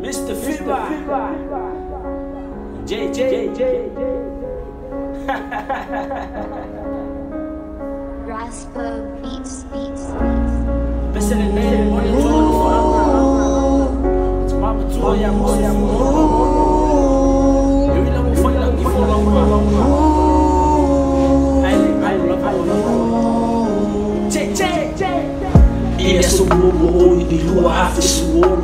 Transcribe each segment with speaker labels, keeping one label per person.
Speaker 1: Mr. Fiva. J, J, J.
Speaker 2: Raspa beats, beats, beats.
Speaker 1: Best in yeso bongo oyo biluwa hafu suono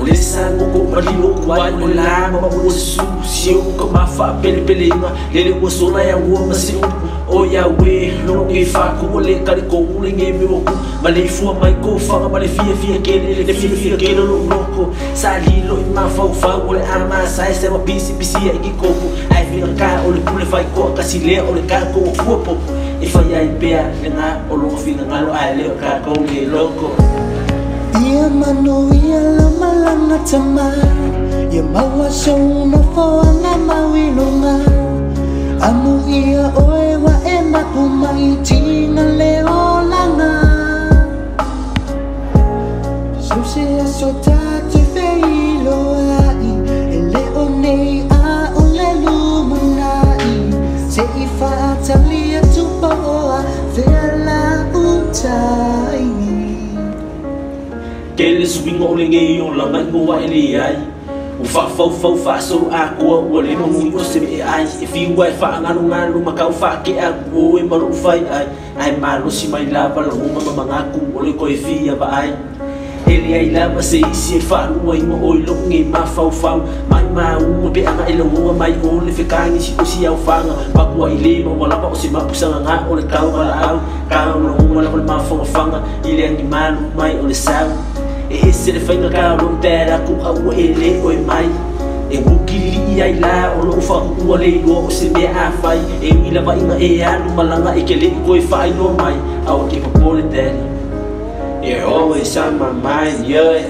Speaker 1: olesango kopaliloko ayo olama mawosu sioko mafa pelipelima lele wosona yawo masiluku oyawe nokifako olekalikoulengemioku malefua maikofaga o kele lefiafia kele loloko salilo o ole amasa esema pisipisia ikikoku o ole pule faikoa kasilea ole kakowakuapopo i faiai pea e gā o loga finagalo ae leo kakou le loko
Speaker 3: ia manoia lamalaga tamā ia maua souna foana mauiloga amu ia oe wae mapumaʻi tiga leo whaatalia tupa oa Whela utaini
Speaker 1: Kele subinga o le nge o la mai mo wa ele ai. O fa fa fa fa so a ko o le mo mo se me ai. E fi wa fa nga no nga lu makau fa ke a o e maru fai ai. Ai ma lo si mai la pa lo mo ma nga ku ko e fi ya ba ai Heli ai la ma se isi e wharu ai ma oi loko nge ma fau fau. Mai ma uma pe anga ilo e hoa mai o le whikangi si usi au whanga Pakua i le ma wala pa o si mapusanga ngā o le kau mala au. Kau na uma la kone ma whanga whanga I le angi malu mai o le sau. E hese le whainga ka rong tēra ku au e le oi mai. E wukili i ai la o loo whakukua le lua o se mea a whai. E wila wa inga e anu malanga e ke le i koe no mai. Awa ke papole tēra You're always on my mind, yeah.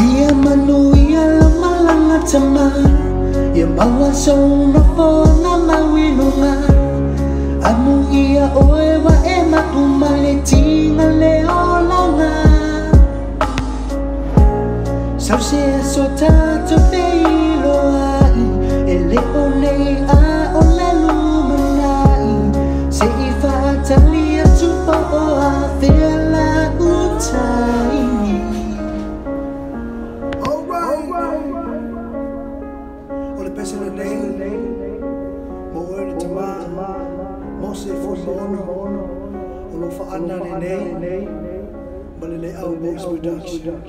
Speaker 3: Ia manu ia lama langa tama Ia maua sauna fona mawilunga Amu ia oe wa e maku male tinga leo oh, langa Sau se O le
Speaker 4: pese le nei Mo oe le tama Mose Fuimaono O lo fa ana le nei Ma le le au boys production